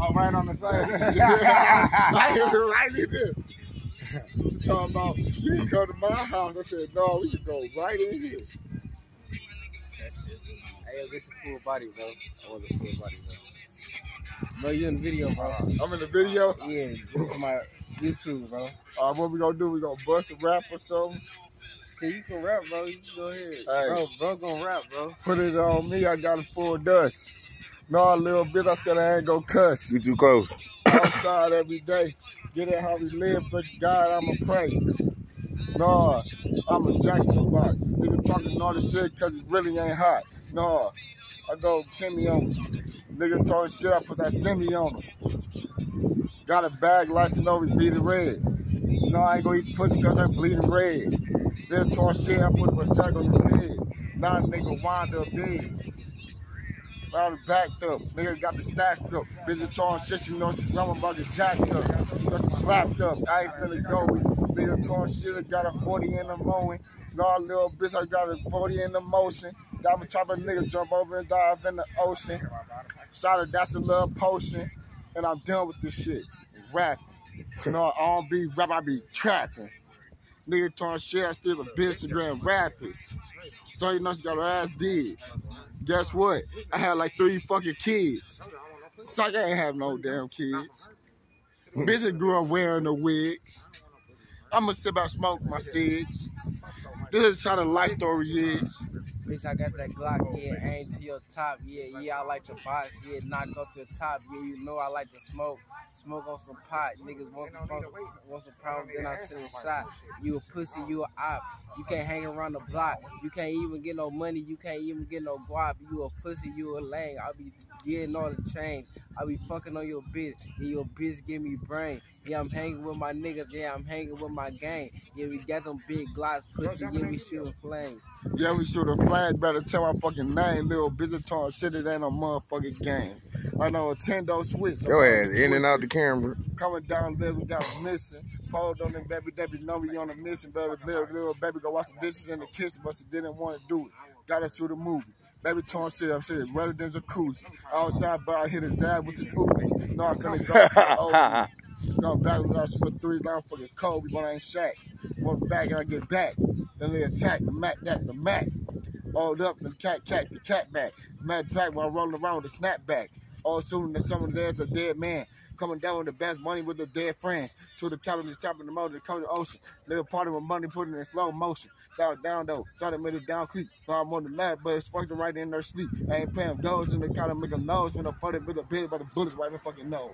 Oh, right on the side. right, right in there. Talking about, you can come to my house. I said, no, we can go right in here. Hey, yo, get the full body, bro. I want the full body, bro. Bro, you in the video, bro. I'm in the video. Yeah, this is my YouTube, bro. Uh, what we gonna do? We gonna bust a rap or something? See, you can rap, bro. You can go ahead. Hey. Bro, bro gonna rap, bro. Put it on me. I got a full dust. No, little bit. I said I ain't gonna cuss. You too close. Outside every day. Get it how we live, but God, I'ma pray. No, I'm a Jackson box. Nigga talking all this shit because it really ain't hot. No, I go Kimmy on him. Nigga talking shit, I put that semi on him. Got a bag like you know we beat it red. No, I ain't gonna eat the pussy because I'm bleeding red. Then talking shit, I put a sack on his head. Now nigga wind up dead. The backed up. Nigga got the stack up. Bitch talking shit, she know she I'm about to jack up. Got slapped up. I ain't finna go with nigga talking shit. I got a 40 in the mowing. No, little bitch, I got a 40 in the motion. Me trying nigga jump over and dive in the ocean. Shot it, that's a little potion. And I'm done with this shit. Rapping. You know, I don't be rap, I be trapping. Nigga talking shit, I still a bitch Instagram rappers. So you know she got her ass dead. Guess what? I had like three fucking kids. Suck, I ain't have no damn kids. Bitches grew up wearing the wigs. I'ma sit back smoke my cigs. This is how the life story is. Bitch, I got that Glock, yeah, aim to your top, yeah, yeah, I like to box, yeah, knock off your top, yeah, you know I like to smoke, smoke on some pot, niggas want some, want some problems, then I send a shot, you a pussy, you a op, you can't hang around the block, you can't even get no money, you can't even get no guap, you a pussy, you a lame, I be getting all the change, I be fucking on your bitch, yeah, your bitch give me brain, yeah, I'm hanging with my niggas, yeah, I'm hanging with my gang, yeah, we got them big glocks, pussy, yeah, we shooting flames. Yeah, we shoot a flag, better tell my fucking name, little bitch talking shit, it ain't a motherfucking game. I know a Tendo switch. Your ass in and out the camera. Coming down there, we got missing. Pulled on them baby, baby, know we on a mission, baby, little, little baby, go wash the dishes and the kitchen, but she didn't want to do it. Gotta shoot a movie. Baby torn shit, I'm saying, rather than jacuzzi. Outside, but I hit his dad with his Uzi. No, I couldn't go to the old Go back when I shoot threes, I'm fucking cold. We gonna ain't shack. One back and I get back. Then they attack the Mac, that the Mac. All up, the cat, cat, the cat back. Mad back while rolling around with the snapback. All soon as someone there's the dead man. Coming down with the best money with the dead friends. To the top of the motor, the coast of the ocean. Little part of my money put it in slow motion. Down, down though. Started middle down creek. Now I'm on the lab, but it's fucking right in their sleep. I ain't paying goals in the of make a nose when I put it with a bed by the bullets right in my fucking nose.